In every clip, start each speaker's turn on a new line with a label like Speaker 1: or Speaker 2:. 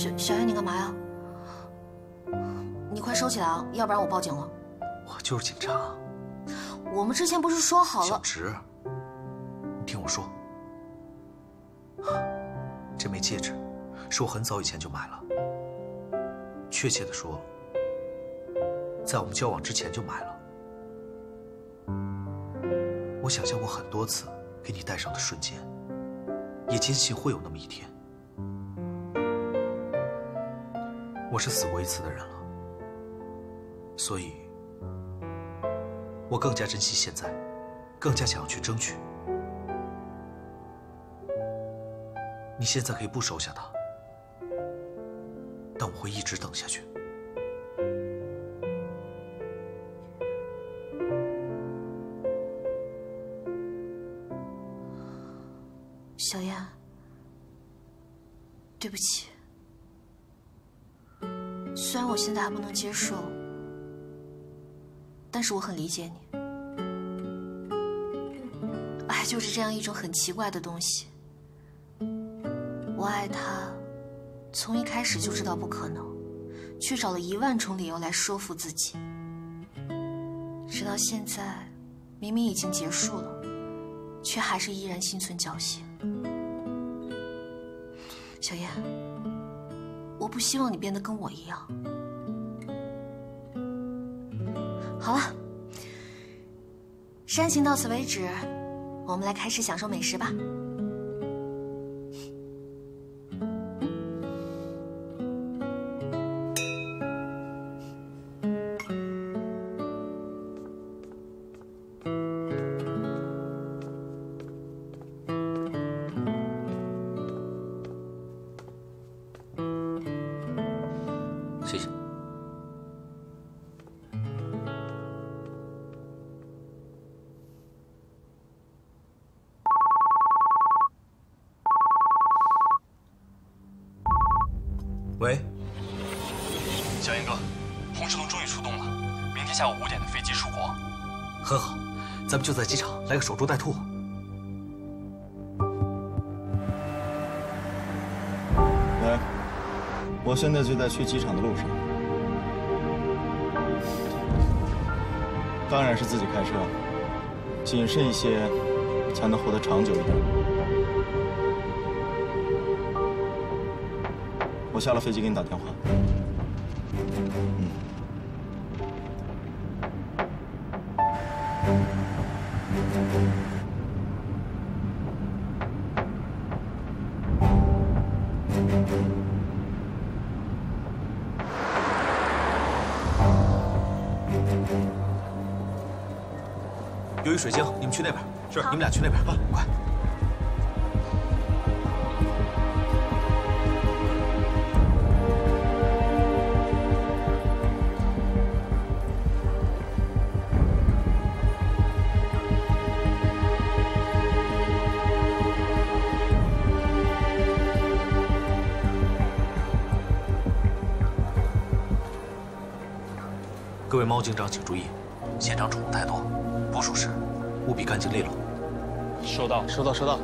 Speaker 1: 小小燕，你干嘛呀？你快收起来啊，要不然我报警了。
Speaker 2: 我就是警察。
Speaker 1: 我们之前不是说好了？
Speaker 2: 小直，你听我说，这枚戒指是我很早以前就买了，确切的说，在我们交往之前就买了。我想象过很多次给你戴上的瞬间，也坚信会有那么一天。我是死过一次的人了，所以。我更加珍惜现在，更加想要去争取。你现在可以不收下他，但我会一直等下去。
Speaker 1: 小燕，对不起，虽然我现在还不能接受。但是我很理解你，爱就是这样一种很奇怪的东西。我爱他，从一开始就知道不可能，却找了一万种理由来说服自己。直到现在，明明已经结束了，却还是依然心存侥幸。小燕，不希望你变得跟我一样。好了，煽情到此为止，我们来开始享受美食吧。
Speaker 2: 喂，
Speaker 3: 小严哥，洪世龙终于出动了，明天下午五点的飞机出国。
Speaker 2: 很好，咱们就在机场来个守株待兔。
Speaker 4: 喂，我现在就在去机场的路上，当然是自己开车，谨慎一些，才能活得长久一点。我下了飞机给你打电话。嗯。
Speaker 2: 有一水晶，你们去那边。是，你们俩去那边啊，快。各位猫警长，请注意，现场宠物太多，不属实务必干净利落。
Speaker 3: 收到，收到，收到。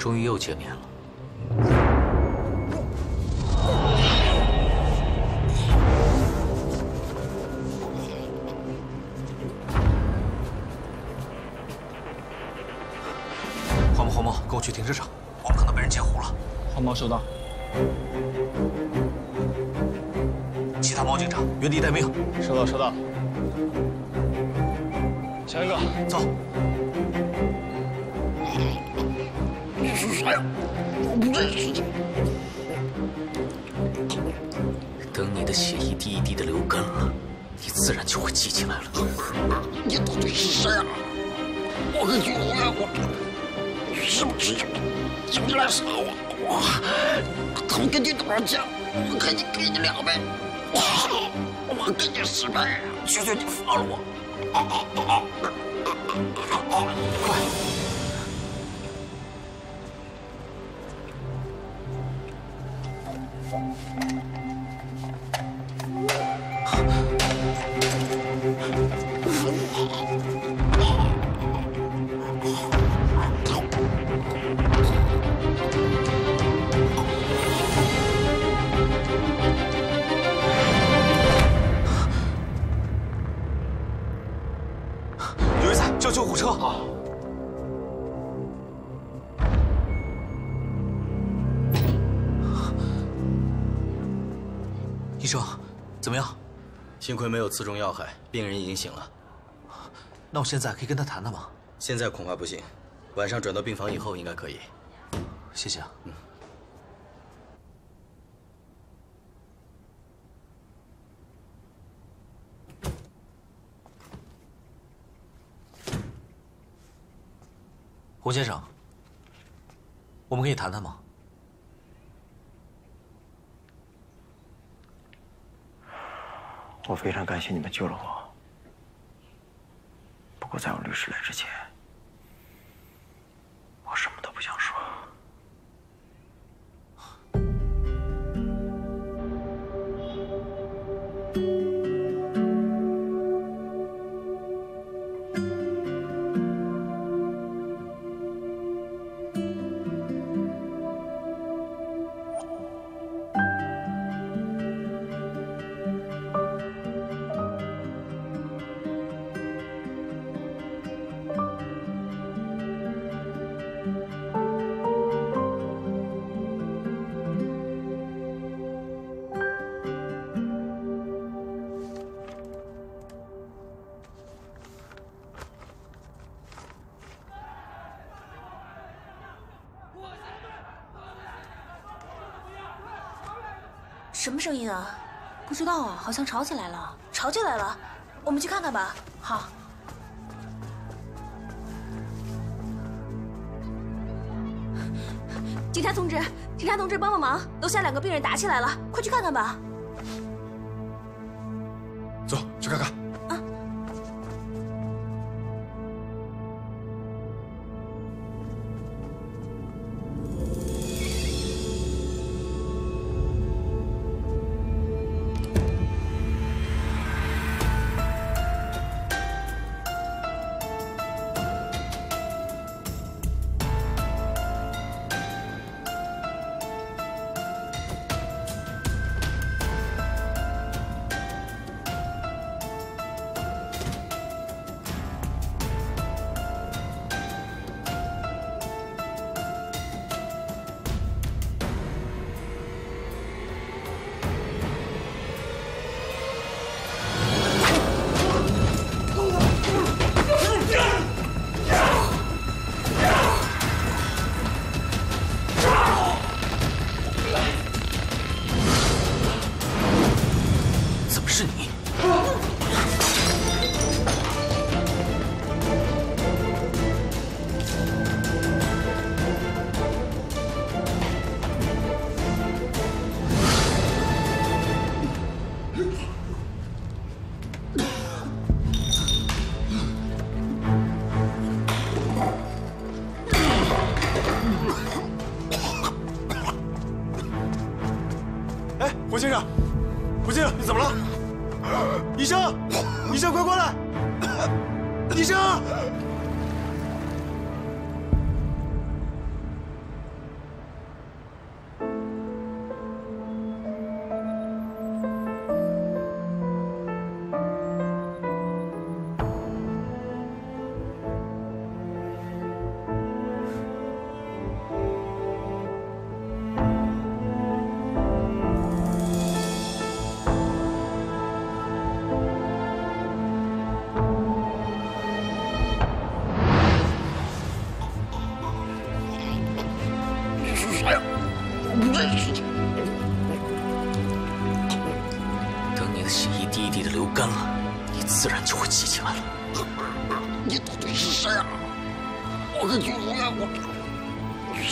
Speaker 2: 终于又见面了。黄毛，黄毛，跟我去停车场，我们可能被人截胡了。
Speaker 4: 黄毛收到。
Speaker 2: 其他猫警察原地待命。
Speaker 4: 收到，收到。小一哥，
Speaker 2: 走。等你的血一滴一滴的流干了，你自然就会记起来了。
Speaker 5: 你到底是谁啊？我跟你无怨无悔。是不是有人来杀我？我他们给你多少钱？我可以给你两倍。我给你十倍。求求你放了我！
Speaker 2: 快！
Speaker 6: 幸亏没有刺中要害，病人已经醒了。
Speaker 2: 那我现在可以跟他谈谈吗？
Speaker 6: 现在恐怕不行，晚上转到病房以后应该可以。
Speaker 2: 谢谢啊。嗯。胡先生，我们可以谈谈吗？
Speaker 7: 我非常感谢你们救了我，不过在我律师来之前，么
Speaker 1: 声音啊？不知道啊，好像吵起来了。吵起来了，我们去看看吧。好。警察同志，警察同志，帮帮忙！楼下两个病人打起来了，快去看看吧。
Speaker 8: 走，去看看。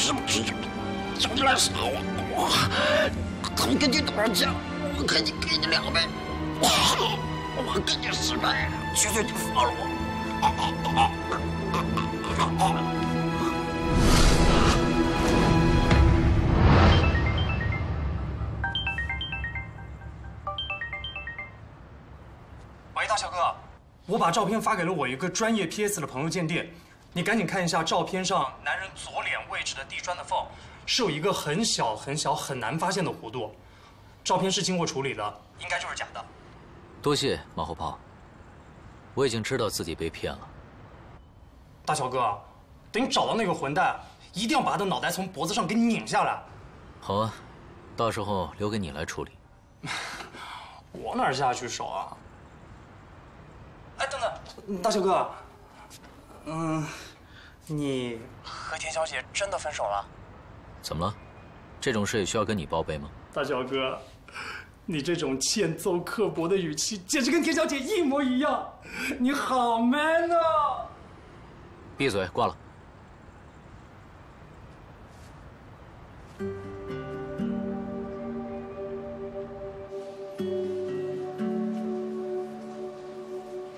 Speaker 5: 是不是想起来杀我？我他们给你多少钱？我肯定给你两倍。我给你十倍，求求你放了我！
Speaker 8: 喂，大小哥，我把照片发给了我一个专业 PS 的朋友鉴定，你赶紧看一下照片上男人左位置的地砖的缝，是有一个很小很小很难发现的弧度。照片是经过处理的，应该就是假的。
Speaker 6: 多谢马后炮，我已经知道自己被骗了。
Speaker 8: 大乔哥，等你找到那个混蛋，一定要把他的脑袋从脖子上给拧下来。
Speaker 6: 好啊，到时候留给你来处理。
Speaker 8: 我哪下去手啊？哎，等等，大乔哥，嗯，你和田小姐真的分手了？
Speaker 6: 怎么了？这种事也需要跟你报备吗？
Speaker 8: 大小哥，你这种欠揍刻薄的语气，简直跟田小姐一模一样。你好 man 啊！
Speaker 6: 闭嘴，挂了。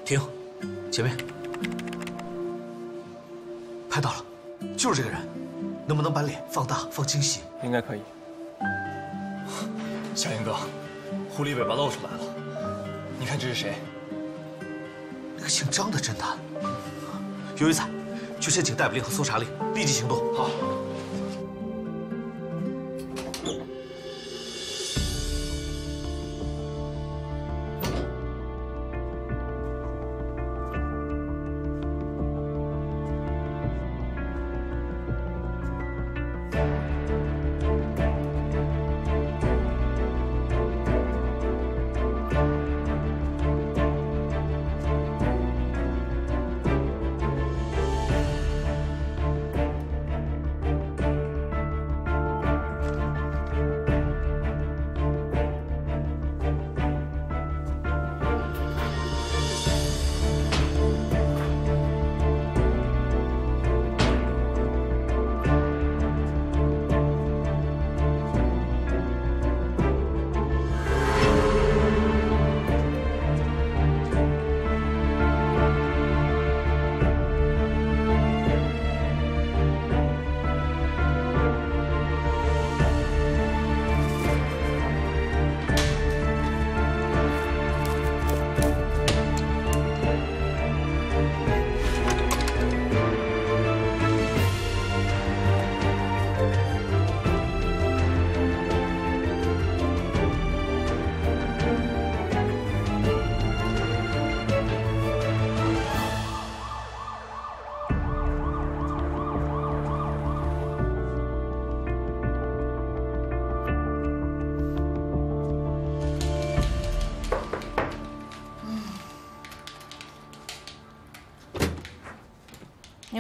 Speaker 2: 停，前面，拍到了，就是这个人，能不能把脸放大放清晰？
Speaker 4: 应该可以。
Speaker 3: 小英哥，狐狸尾巴露出来了，你看这是谁？
Speaker 2: 那个姓张的侦探。尤一彩，去申请逮捕令和搜查令，立即行动。
Speaker 3: 好。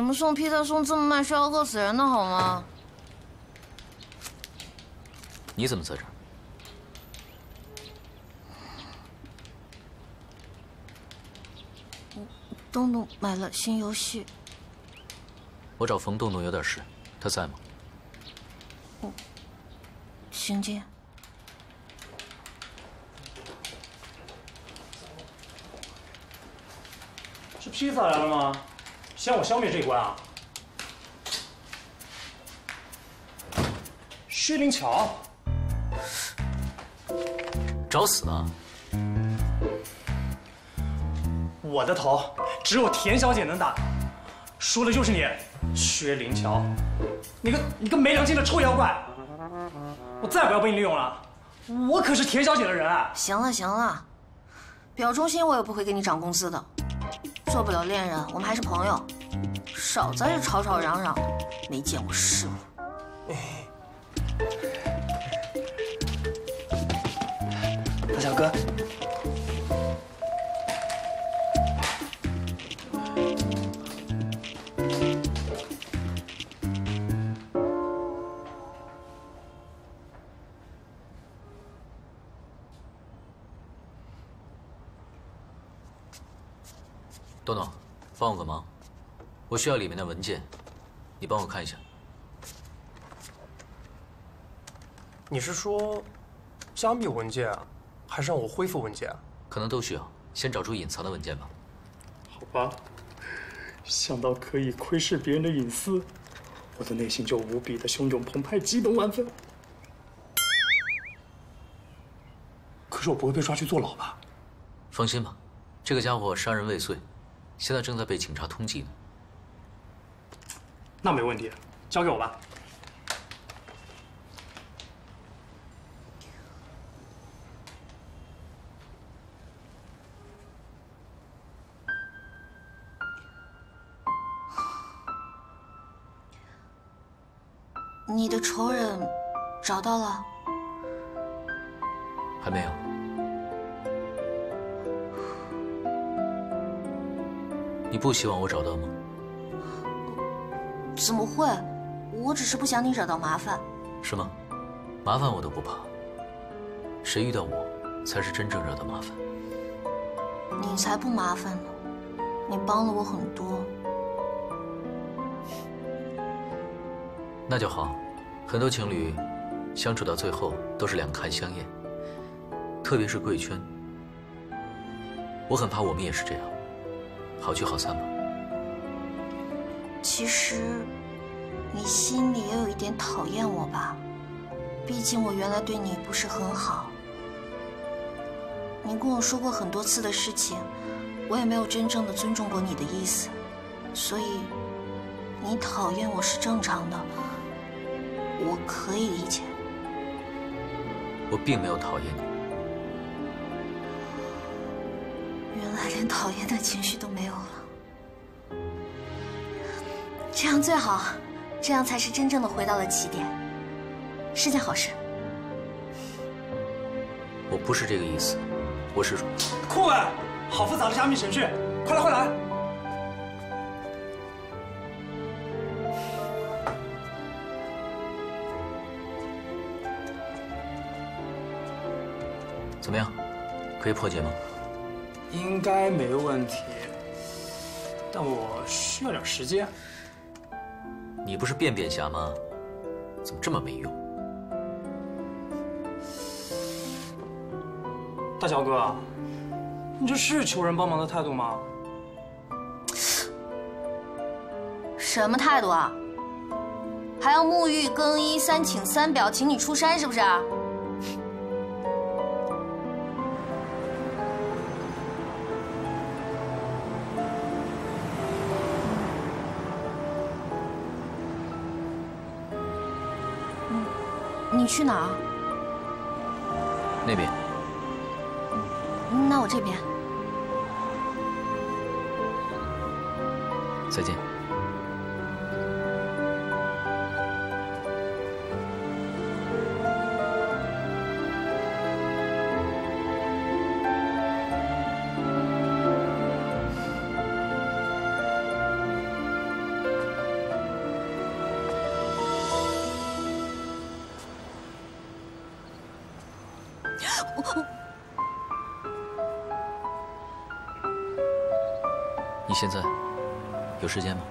Speaker 1: 你们送披萨送这么慢，是要饿死人的好吗？
Speaker 6: 你怎么在这儿？
Speaker 1: 东东买了新游戏，
Speaker 6: 我找冯东东有点事，他在吗？
Speaker 1: 行进。
Speaker 8: 是披萨来了吗？先我消灭这一关啊。薛灵乔。
Speaker 6: 找死啊？
Speaker 8: 我的头只有田小姐能打，输的就是你，薛灵乔，你个你个没良心的臭妖怪，我再不要被你利用了，我可是田小姐的人啊。
Speaker 1: 行了行了，表忠心我也不会给你涨工资的。做不了恋人，我们还是朋友，少在这吵吵嚷嚷，没见过世面。
Speaker 8: 大小哥，
Speaker 6: 我需要里面的文件，你帮我看一下。
Speaker 9: 你是说加密文件啊，还是让我恢复文件啊？
Speaker 6: 可能都需要，先找出隐藏的文件吧。
Speaker 8: 好吧，想到可以窥视别人的隐私，我的内心就无比的汹涌澎湃，激动万分。可是我不会被抓去坐牢吧？
Speaker 6: 放心吧，这个家伙杀人未遂，现在正在被警察通缉呢。
Speaker 8: 那没问题，交给我吧。
Speaker 1: 你的仇人找到了？
Speaker 6: 还没有。你不希望我找到吗？
Speaker 1: 怎么会？我只是不想你惹到麻烦。
Speaker 6: 是吗？麻烦我都不怕。谁遇到我，才是真正惹的麻烦。
Speaker 1: 你才不麻烦呢，你帮了我很多。
Speaker 6: 那就好，很多情侣相处到最后都是两看相厌，特别是贵圈。我很怕我们也是这样，好聚好散吧。
Speaker 1: 其实，你心里也有一点讨厌我吧？毕竟我原来对你不是很好。你跟我说过很多次的事情，我也没有真正的尊重过你的意思，所以你讨厌我是正常的。我可以理解，
Speaker 6: 我并没有讨厌你。
Speaker 1: 原来连讨厌的情绪都没有了，这样最好，这样才是真正的回到了起点，是件好事。
Speaker 6: 我不是这个意思，我是说，
Speaker 8: 酷哎，好复杂的加密程序，快来快来！
Speaker 6: 怎么样，可以破解吗？
Speaker 8: 应该没问题，但我需要点时间。
Speaker 6: 你不是便便侠吗？怎么这么没用？
Speaker 8: 大乔哥，你这是求人帮忙的态度吗？
Speaker 1: 什么态度啊？还要沐浴更衣、三请三表，请你出山是不是？你去哪儿？
Speaker 6: 那边。
Speaker 1: 那我这边。
Speaker 6: 再见。你现在有时间吗？